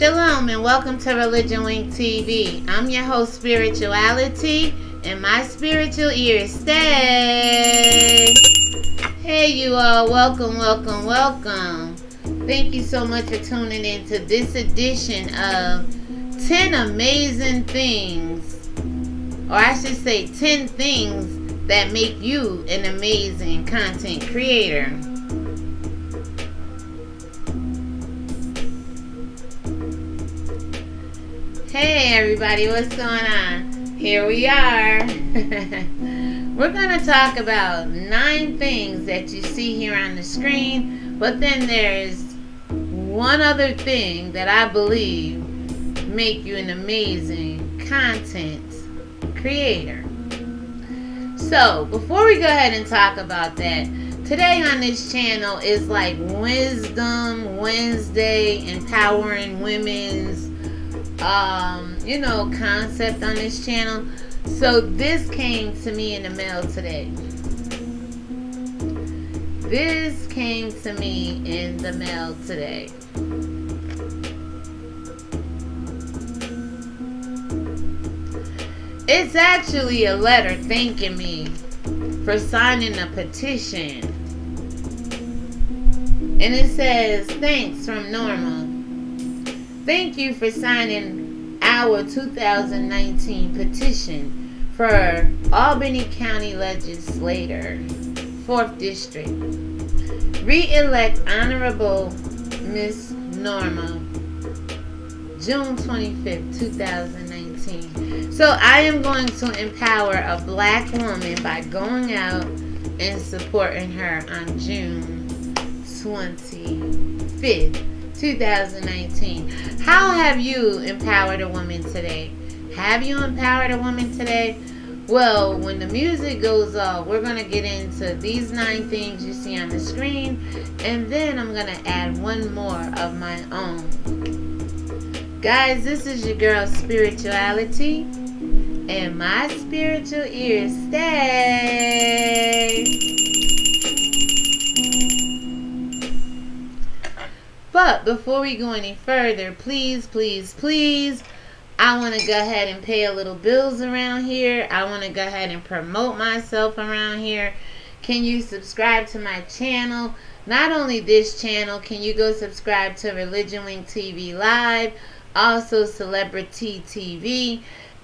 Shalom and welcome to Religion Winked TV. I'm your host, Spirituality, and my spiritual ears stay. Hey, you all, welcome, welcome, welcome. Thank you so much for tuning in to this edition of 10 Amazing Things, or I should say 10 Things that Make You an Amazing Content Creator. Hey everybody, what's going on? Here we are. We're going to talk about nine things that you see here on the screen, but then there's one other thing that I believe make you an amazing content creator. So, before we go ahead and talk about that, today on this channel is like Wisdom Wednesday, empowering women's um, you know, concept on this channel. So this came to me in the mail today. This came to me in the mail today. It's actually a letter thanking me for signing a petition. And it says, thanks from Norma. Thank you for signing our 2019 petition for Albany County Legislator, 4th District. Re-elect Honorable Miss Norma, June 25th, 2019. So I am going to empower a black woman by going out and supporting her on June 25th. 2019. How have you empowered a woman today? Have you empowered a woman today? Well, when the music goes off, we're going to get into these nine things you see on the screen, and then I'm going to add one more of my own. Guys, this is your girl Spirituality, and my spiritual ears stay. But before we go any further, please, please, please, I want to go ahead and pay a little bills around here. I want to go ahead and promote myself around here. Can you subscribe to my channel? Not only this channel, can you go subscribe to Religion Winked TV Live, also Celebrity TV,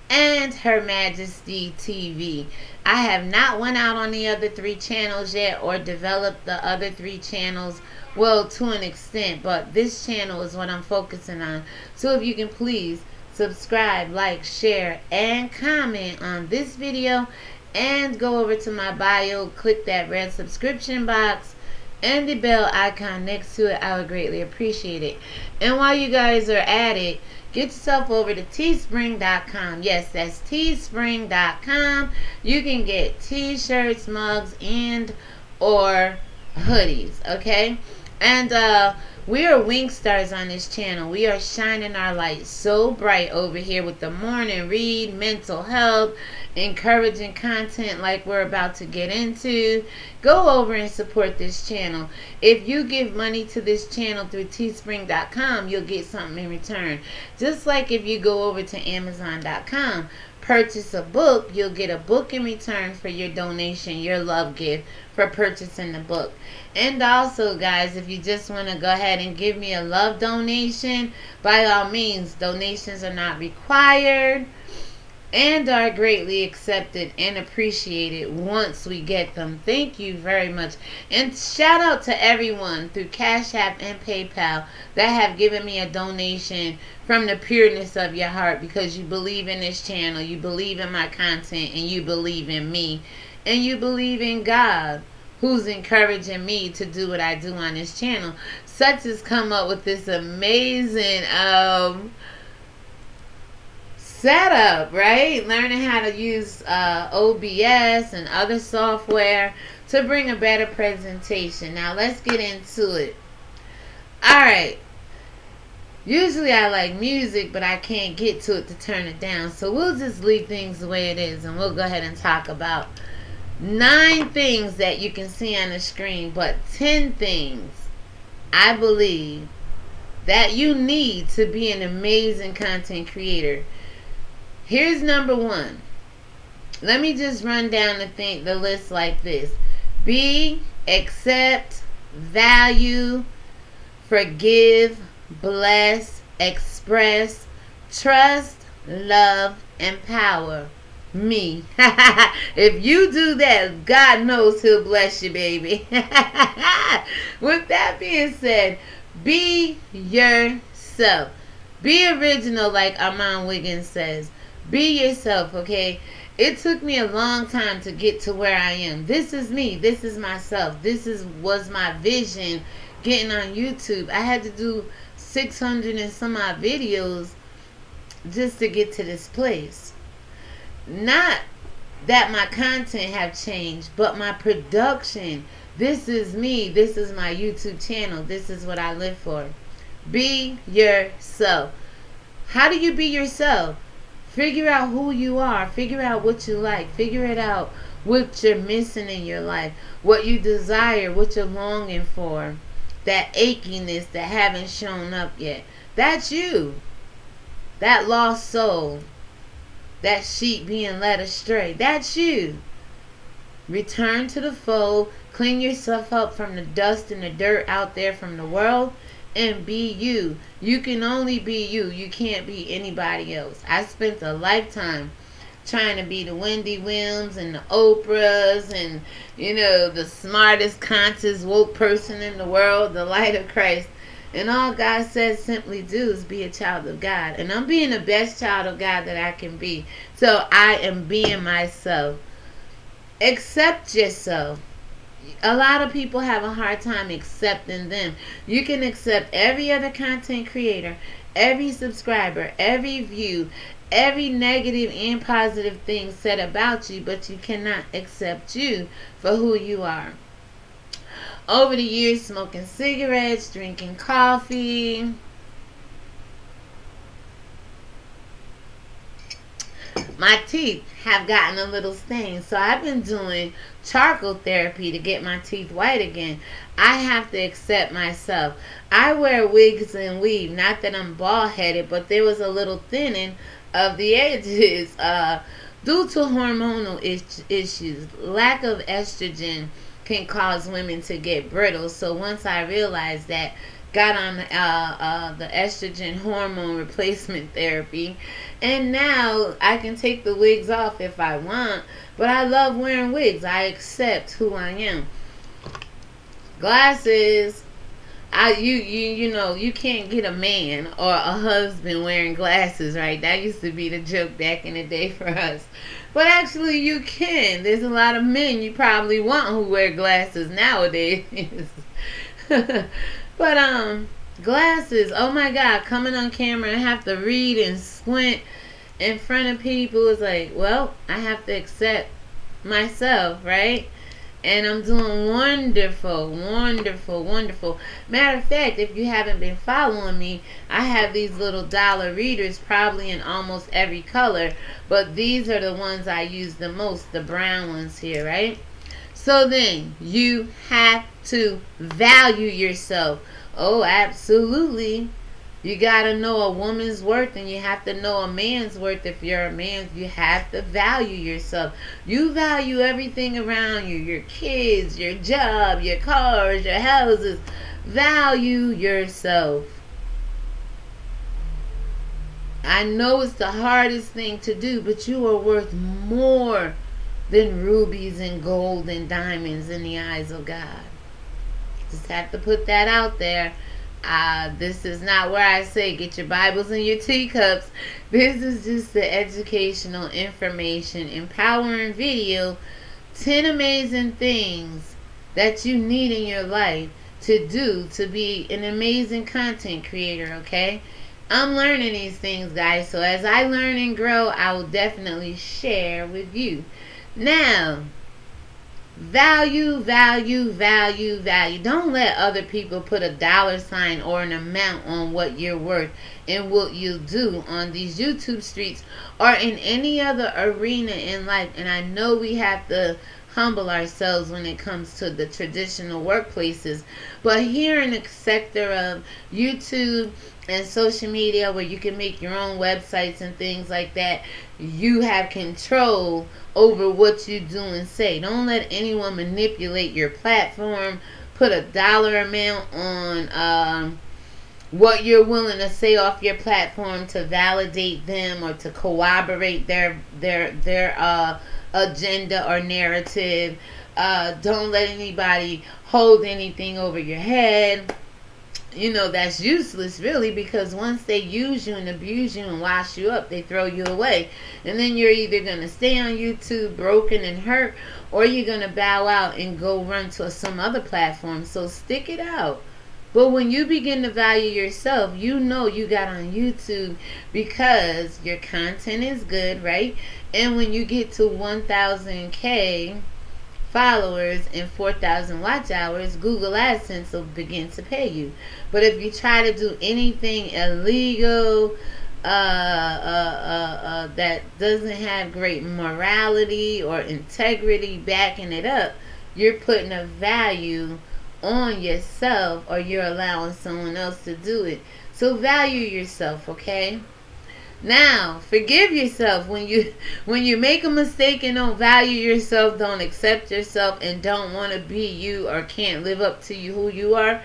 and Her Majesty TV. I have not went out on the other three channels yet or developed the other three channels well, to an extent, but this channel is what I'm focusing on. So if you can please subscribe, like, share, and comment on this video. And go over to my bio, click that red subscription box and the bell icon next to it. I would greatly appreciate it. And while you guys are at it, get yourself over to teespring.com. Yes, that's teespring.com. You can get t-shirts, mugs, and or hoodies, okay? And uh, we are wing stars on this channel. We are shining our light so bright over here with the morning read, mental health, encouraging content like we're about to get into. Go over and support this channel. If you give money to this channel through teespring.com, you'll get something in return. Just like if you go over to amazon.com, purchase a book, you'll get a book in return for your donation, your love gift for purchasing the book. And also, guys, if you just want to go ahead and give me a love donation, by all means, donations are not required and are greatly accepted and appreciated once we get them. Thank you very much. And shout out to everyone through Cash App and PayPal that have given me a donation from the pureness of your heart because you believe in this channel, you believe in my content, and you believe in me, and you believe in God who's encouraging me to do what I do on this channel. Such has come up with this amazing um setup, right? Learning how to use uh, OBS and other software to bring a better presentation. Now let's get into it. Alright. Usually I like music, but I can't get to it to turn it down. So we'll just leave things the way it is and we'll go ahead and talk about nine things that you can see on the screen, but ten things I believe that you need to be an amazing content creator. Here's number one. Let me just run down the thing, the list like this: be, accept, value, forgive, bless, express, trust, love, and power. Me. if you do that, God knows He'll bless you, baby. With that being said, be yourself. Be original, like Armand Wiggins says. Be yourself, okay? It took me a long time to get to where I am. This is me. This is myself. This is was my vision getting on YouTube. I had to do 600 and some odd videos just to get to this place. Not that my content have changed, but my production. This is me. This is my YouTube channel. This is what I live for. Be yourself. How do you be yourself? Figure out who you are. Figure out what you like. Figure it out what you're missing in your life. What you desire. What you're longing for. That achiness that haven't shown up yet. That's you. That lost soul. That sheep being led astray. That's you. Return to the fold. Clean yourself up from the dust and the dirt out there from the world and be you. You can only be you. You can't be anybody else. I spent a lifetime trying to be the Wendy Williams and the Oprahs and, you know, the smartest, conscious, woke person in the world, the light of Christ. And all God says simply do is be a child of God. And I'm being the best child of God that I can be. So I am being myself. Accept yourself a lot of people have a hard time accepting them. You can accept every other content creator, every subscriber, every view, every negative and positive thing said about you, but you cannot accept you for who you are. Over the years, smoking cigarettes, drinking coffee, my teeth have gotten a little stained. So I've been doing charcoal therapy to get my teeth white again. I have to accept myself. I wear wigs and weave. Not that I'm bald headed, but there was a little thinning of the edges uh, due to hormonal is- issues. Lack of estrogen can cause women to get brittle. So once I realized that, got on uh, uh, the estrogen hormone replacement therapy and now I can take the wigs off if I want, but I love wearing wigs. I accept who I am. Glasses. I you you you know you can't get a man or a husband wearing glasses, right? That used to be the joke back in the day for us. But actually you can. There's a lot of men you probably want who wear glasses nowadays. but um glasses, oh my god, coming on camera I have to read and squint in front of people is like, well, I have to accept myself, right? And I'm doing wonderful, wonderful, wonderful. Matter of fact, if you haven't been following me, I have these little dollar readers probably in almost every color. But these are the ones I use the most, the brown ones here, right? So then, you have to value yourself. Oh, absolutely. You got to know a woman's worth and you have to know a man's worth. If you're a man, you have to value yourself. You value everything around you your kids, your job, your cars, your houses. Value yourself. I know it's the hardest thing to do, but you are worth more than rubies and gold and diamonds in the eyes of God. Just have to put that out there. Uh, this is not where I say get your Bibles and your teacups. This is just the educational information, empowering video. 10 amazing things that you need in your life to do to be an amazing content creator, okay? I'm learning these things, guys. So as I learn and grow, I will definitely share with you. Now, Value, value, value, value. Don't let other people put a dollar sign or an amount on what you're worth and what you do on these YouTube streets or in any other arena in life. And I know we have to humble ourselves when it comes to the traditional workplaces. But here in the sector of YouTube and social media where you can make your own websites and things like that, you have control over what you do and say. Don't let anyone manipulate your platform, put a dollar amount on um, what you're willing to say off your platform to validate them or to corroborate their their their uh agenda or narrative. Uh, don't let anybody hold anything over your head. You know, that's useless really because once they use you and abuse you and wash you up, they throw you away. And then you're either going to stay on YouTube broken and hurt or you're going to bow out and go run to some other platform. So stick it out. But when you begin to value yourself, you know you got on YouTube because your content is good, right? And when you get to 1000K followers and 4,000 watch hours, Google AdSense will begin to pay you. But if you try to do anything illegal, uh, uh, uh, uh, that doesn't have great morality or integrity backing it up, you're putting a value on yourself or you're allowing someone else to do it. So value yourself, okay? Now, forgive yourself when you when you make a mistake and don't value yourself, don't accept yourself and don't want to be you or can't live up to you who you are.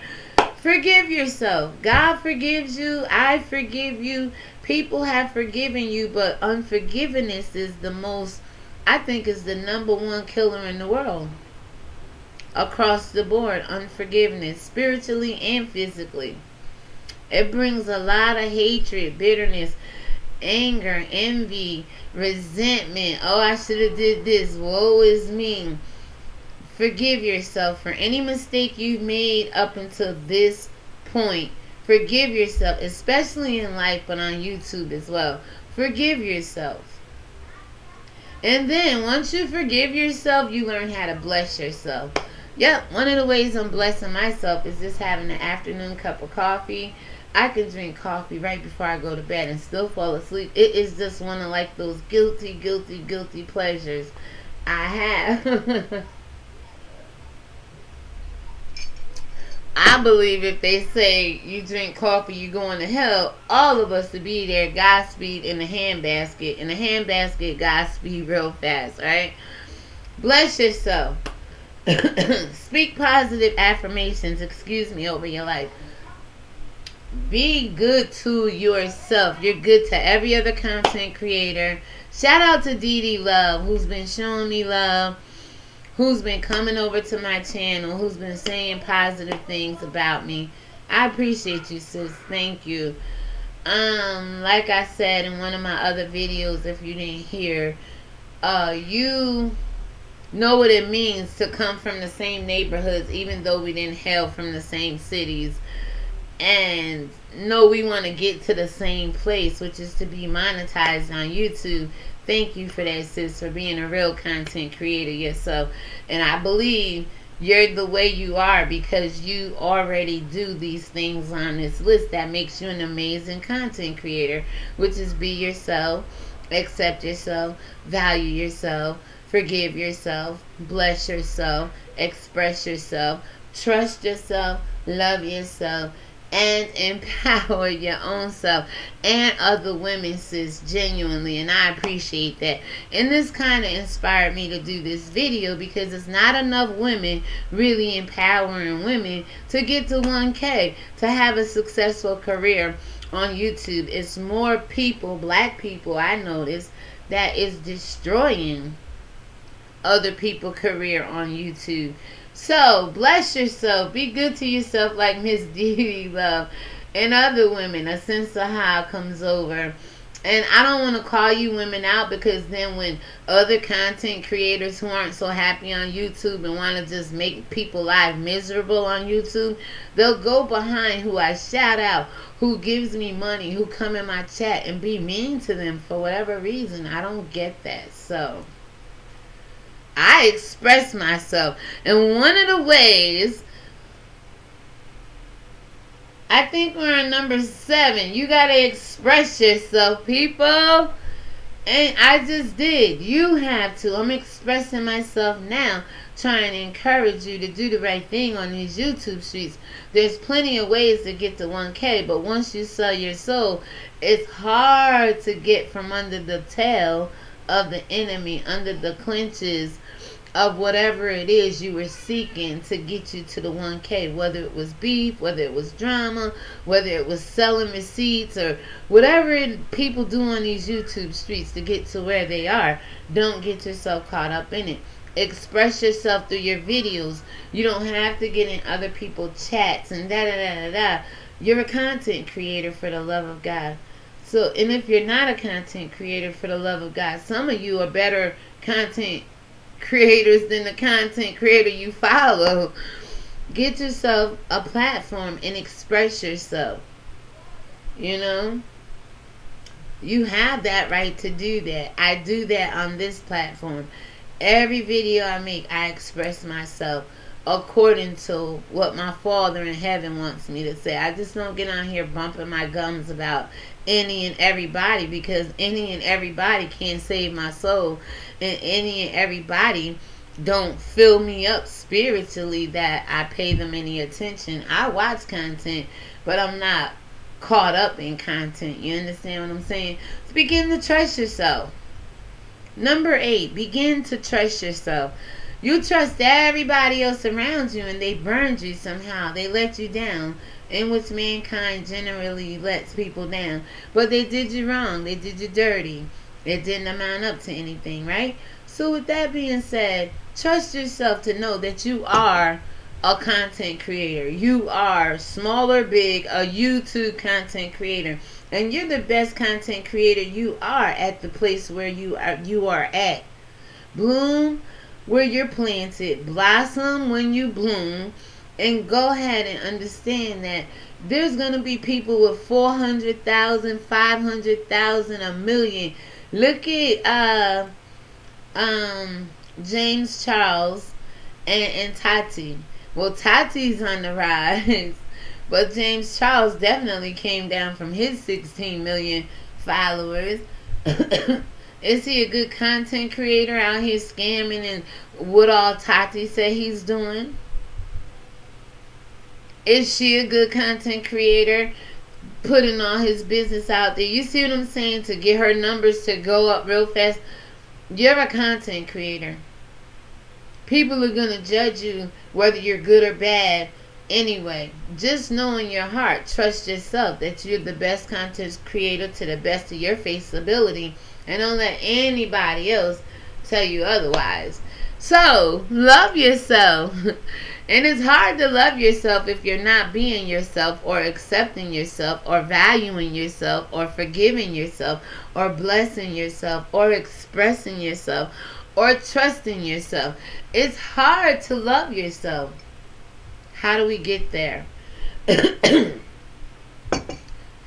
Forgive yourself. God forgives you. I forgive you. People have forgiven you, but unforgiveness is the most I think is the number one killer in the world across the board unforgiveness, spiritually and physically. It brings a lot of hatred, bitterness, anger, envy, resentment. Oh, I should have did this. Woe is me. Forgive yourself for any mistake you've made up until this point. Forgive yourself, especially in life, but on YouTube as well. Forgive yourself. And then once you forgive yourself, you learn how to bless yourself. Yep, one of the ways I'm blessing myself is just having an afternoon cup of coffee. I can drink coffee right before I go to bed and still fall asleep. It is just one of like those guilty, guilty, guilty pleasures I have. I believe if they say you drink coffee, you're going to hell, all of us to be there, Godspeed in the handbasket. In the handbasket, Godspeed real fast, right? Bless yourself. Speak positive affirmations, excuse me, over your life. Be good to yourself. You're good to every other content creator. Shout out to Dee Love, who's been showing me love, who's been coming over to my channel, who's been saying positive things about me. I appreciate you, sis. Thank you. Um, like I said in one of my other videos, if you didn't hear, uh, you know what it means to come from the same neighborhoods, even though we didn't hail from the same cities. And know we want to get to the same place, which is to be monetized on YouTube. Thank you for that, sis, for being a real content creator yourself. And I believe you're the way you are because you already do these things on this list that makes you an amazing content creator, which is be yourself, accept yourself, value yourself, Forgive yourself, bless yourself, express yourself, trust yourself, love yourself, and empower your own self and other women, sis, genuinely. And I appreciate that. And this kind of inspired me to do this video because it's not enough women really empowering women to get to 1K, to have a successful career on YouTube. It's more people, black people, I notice, that is destroying other people career on YouTube. So bless yourself. Be good to yourself like Miss Dee Love and other women. A sense of how comes over. And I don't want to call you women out because then when other content creators who aren't so happy on YouTube and want to just make people life miserable on YouTube, they'll go behind who I shout out, who gives me money, who come in my chat and be mean to them for whatever reason. I don't get that. So I express myself. And one of the ways, I think we're on number seven. You got to express yourself, people. And I just did. You have to. I'm expressing myself now, trying to encourage you to do the right thing on these YouTube streets. There's plenty of ways to get to 1K, but once you sell your soul, it's hard to get from under the tail of the enemy, under the clinches of whatever it is you were seeking to get you to the 1K, whether it was beef, whether it was drama, whether it was selling receipts, or whatever it, people do on these YouTube streets to get to where they are. Don't get yourself caught up in it. Express yourself through your videos. You don't have to get in other people's chats and da da da da da. You're a content creator for the love of God. So, and if you're not a content creator for the love of God, some of you are better content creators than the content creator you follow. Get yourself a platform and express yourself. You know? You have that right to do that. I do that on this platform. Every video I make, I express myself according to what my Father in heaven wants me to say. I just don't get on here bumping my gums about any and everybody because any and everybody can't save my soul and any and everybody don't fill me up spiritually that I pay them any attention. I watch content, but I'm not caught up in content. You understand what I'm saying? So begin to trust yourself. Number eight, begin to trust yourself. You trust everybody else around you and they burned you somehow. They let you down in which mankind generally lets people down. But they did you wrong. They did you dirty. It didn't amount up to anything, right? So with that being said, trust yourself to know that you are a content creator. You are small or big, a YouTube content creator. And you're the best content creator you are at the place where you are you are at. Bloom where you're planted, blossom when you bloom, and go ahead and understand that there's going to be people with 400,000, 500,000, a million. Look at uh, um, James Charles and, and Tati. Well, Tati's on the rise, but James Charles definitely came down from his 16 million followers. Is he a good content creator out here scamming and what all Tati said he's doing? Is she a good content creator? Putting all his business out there. You see what I'm saying? To get her numbers to go up real fast. You're a content creator. People are going to judge you whether you're good or bad anyway. Just know in your heart, trust yourself that you're the best content creator to the best of your face ability. And don't let anybody else tell you otherwise. So, love yourself. And it's hard to love yourself if you're not being yourself or accepting yourself or valuing yourself or forgiving yourself or blessing yourself or expressing yourself or trusting yourself. It's hard to love yourself. How do we get there?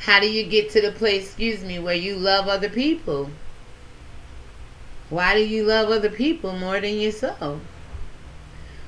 How do you get to the place, excuse me, where you love other people? Why do you love other people more than yourself?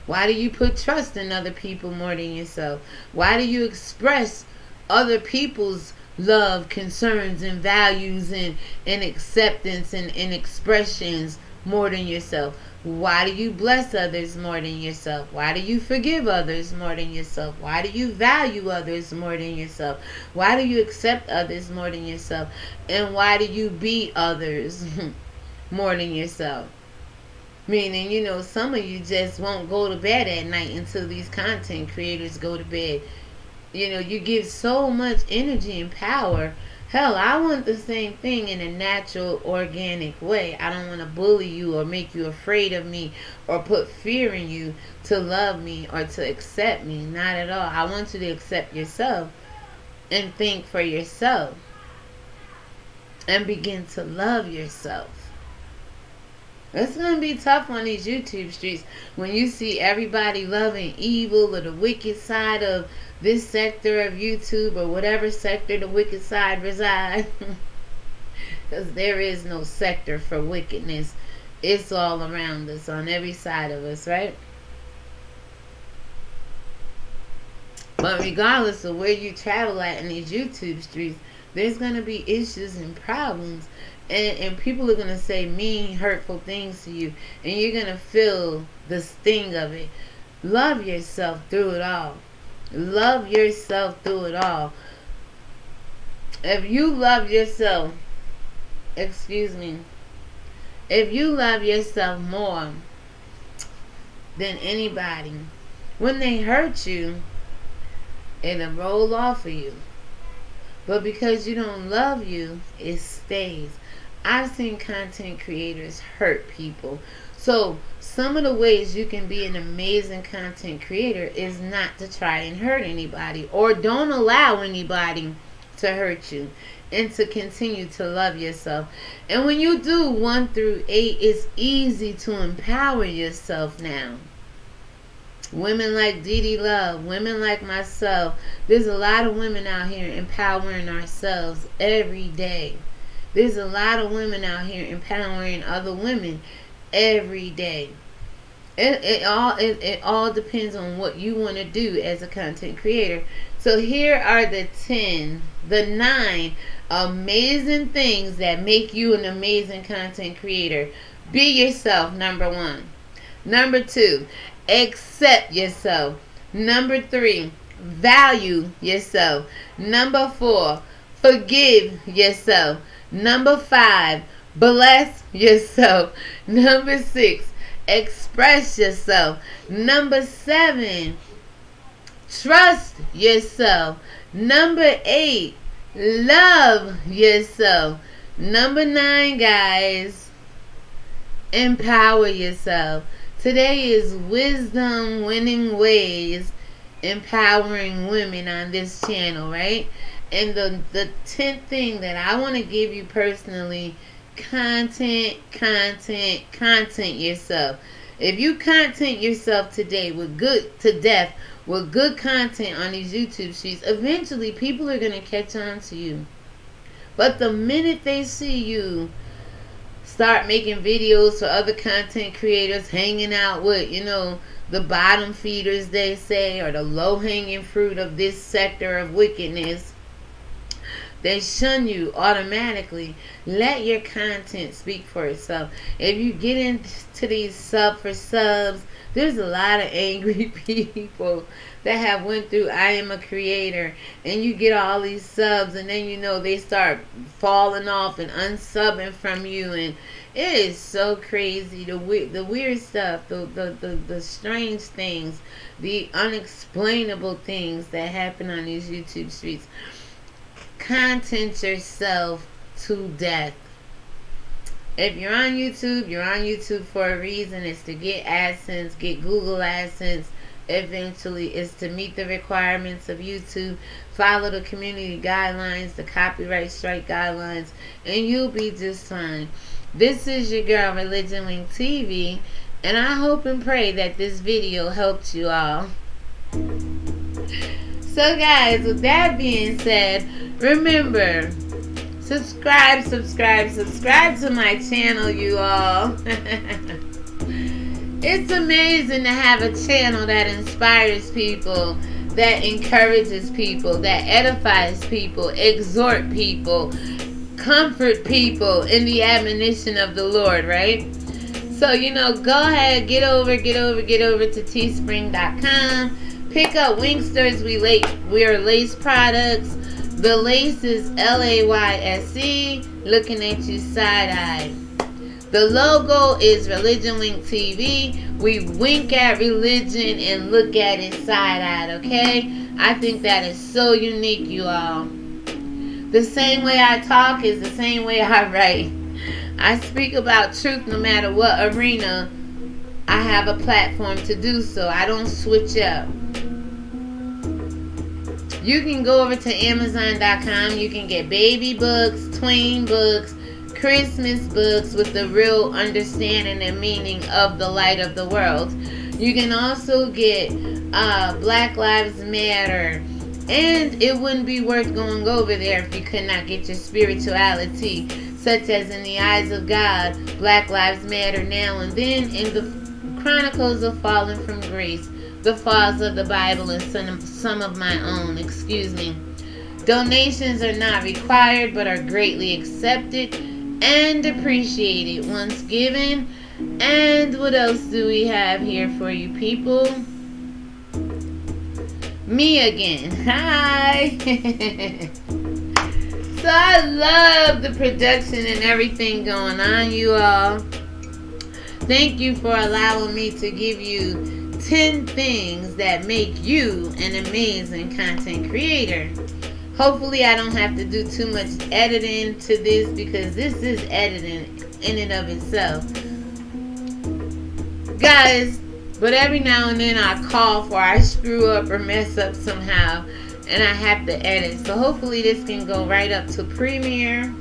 Why do you put trust in other people more than yourself? Why do you express other people's love, concerns, and values and, and acceptance and, and expressions more than yourself? Why do you bless others more than yourself? Why do you forgive others more than yourself? Why do you value others more than yourself? Why do you accept others more than yourself? And why do you be others more than yourself? Meaning, you know, some of you just won't go to bed at night until these content creators go to bed. You know, you give so much energy and power. Hell, I want the same thing in a natural, organic way. I don't want to bully you or make you afraid of me or put fear in you to love me or to accept me. Not at all. I want you to accept yourself and think for yourself and begin to love yourself. It's gonna be tough on these YouTube streets when you see everybody loving evil or the wicked side of this sector of YouTube or whatever sector the wicked side resides. Because there is no sector for wickedness. It's all around us, on every side of us, right? But regardless of where you travel at in these YouTube streets, There's going to be issues and problems. And, and people are going to say mean, hurtful things to you. And you're going to feel the sting of it. Love yourself through it all. Love yourself through it all. If you love yourself, excuse me, if you love yourself more than anybody, when they hurt you, it'll roll off of you. But because you don't love you, it stays. I've seen content creators hurt people. So, some of the ways you can be an amazing content creator is not to try and hurt anybody or don't allow anybody to hurt you and to continue to love yourself. And when you do 1 through 8, it's easy to empower yourself now. Women like Dee Love, women like myself. There's a lot of women out here empowering ourselves every day. There's a lot of women out here empowering other women every day. It, it all it, it all depends on what you want to do as a content creator. So here are the 10, the 9 amazing things that make you an amazing content creator. Be yourself, number 1. Number 2, accept yourself. Number 3, value yourself. Number 4, forgive yourself. Number 5, bless yourself. Number 6, express yourself. Number 7, Trust yourself. Number eight, love yourself. Number nine, guys, empower yourself. Today is Wisdom Winning Ways empowering women on this channel, right? And the the 10th thing that I want to give you personally, content, content, content yourself. If you content yourself today with good to death with good content on these YouTube sheets, eventually people are going to catch on to you. But the minute they see you start making videos for other content creators, hanging out with, you know, the bottom feeders, they say, or the low hanging fruit of this sector of wickedness, they shun you automatically. Let your content speak for itself. If you get into these sub for subs, there's a lot of angry people that have went through I am a creator and you get all these subs and then you know they start falling off and unsubbing from you and it is so crazy the the weird stuff the, the the the strange things the unexplainable things that happen on these YouTube streets. Content yourself to death if you're on YouTube, you're on YouTube for a reason. It's to get AdSense, get Google AdSense. Eventually, it's to meet the requirements of YouTube. Follow the community guidelines, the copyright strike guidelines, and you'll be just fine. This is your girl, Religion Winked TV, and I hope and pray that this video helped you all. So, guys, with that being said, remember Subscribe, subscribe, subscribe to my channel, you all. it's amazing to have a channel that inspires people, that encourages people, that edifies people, exhort people, comfort people in the admonition of the Lord, right? So, you know, go ahead, get over, get over, get over to teespring.com. Pick up Wingsters. We late we are lace products. The lace is L-A-Y-S-E, looking at you side-eye. The logo is Religion Wink TV. We wink at religion and look at it side-eyed, okay? I think that is so unique, you all. The same way I talk is the same way I write. I speak about truth no matter what arena I have a platform to do so. I don't switch up. You can go over to Amazon.com. You can get baby books, tween books, Christmas books with the real understanding and meaning of the light of the world. You can also get uh, Black Lives Matter. And it wouldn't be worth going over there if you could not get your spirituality, such as in the eyes of God, Black Lives Matter now and then, in the Chronicles of Fallen from Grace the falls of the Bible and some, some of my own, excuse me. Donations are not required but are greatly accepted and appreciated once given. And what else do we have here for you people? Me again. Hi. so I love the production and everything going on, you all. Thank you for allowing me to give you 10 things that make you an amazing content creator. Hopefully I don't have to do too much editing to this because this is editing in and of itself. Guys, but every now and then I cough or I screw up or mess up somehow and I have to edit. So hopefully this can go right up to Premiere.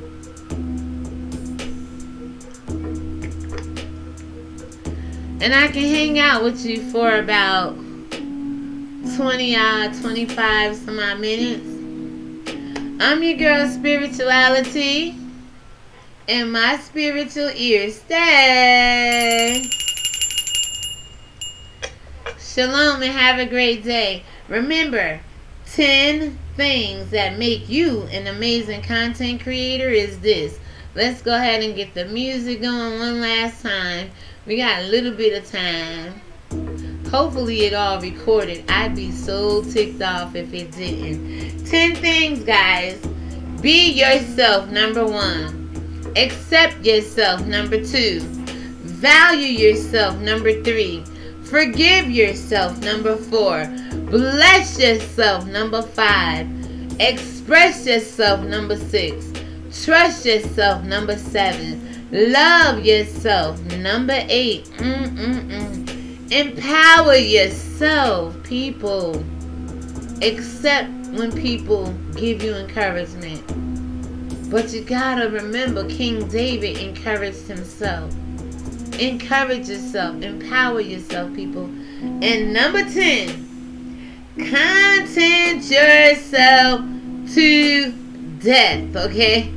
And I can hang out with you for about 20 uh 25 some odd minutes. I'm your girl Spirituality. And my spiritual ears stay. Shalom and have a great day. Remember, 10 things that make you an amazing content creator is this. Let's go ahead and get the music going one last time. We got a little bit of time. Hopefully it all recorded. I'd be so ticked off if it didn't. 10 things, guys. Be yourself, number one. Accept yourself, number two. Value yourself, number three. Forgive yourself, number four. Bless yourself, number five. Express yourself, number six. Trust yourself, number seven. Love yourself, number 8 Mm-mm-mm. Empower yourself, people. Except when people give you encouragement. But you gotta remember, King David encouraged himself. Encourage yourself. Empower yourself, people. And number 10, content yourself to death, okay?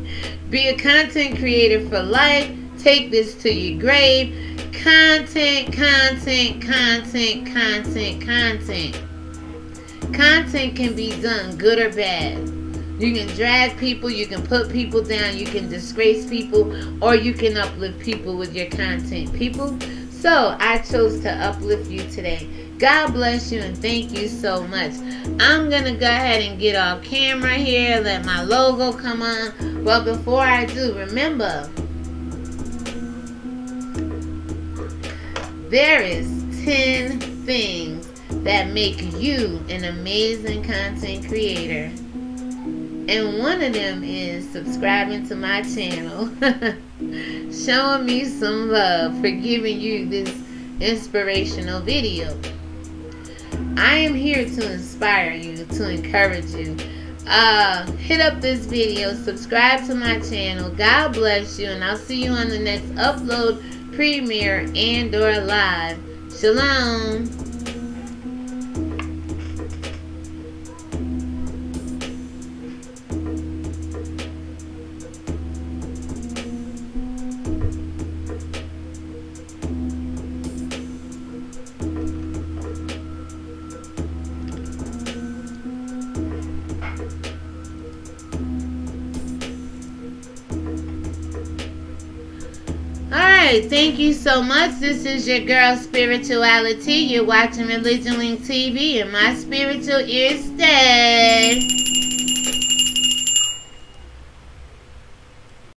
Be a content creator for life. Take this to your grave Content, content, content, content, content. Content can be done good or bad. You can drag people, you can put people down, you can disgrace people, or you can uplift people with your content. People, so I chose to uplift you today. God bless you and thank you so much. I'm going to go ahead and get off camera here, let my logo come on. But before I do, remember, There is 10 things that make you an amazing content creator. And one of them is subscribing to my channel, showing me some love for giving you this inspirational video. I am here to inspire you, to encourage you. Uh, hit up this video, subscribe to my channel. God bless you, and I'll see you on the next upload premiere and or live. Shalom. Thank you so much. This is your girl Spirituality. You're watching Religion Winked TV, and my spiritual ears stay.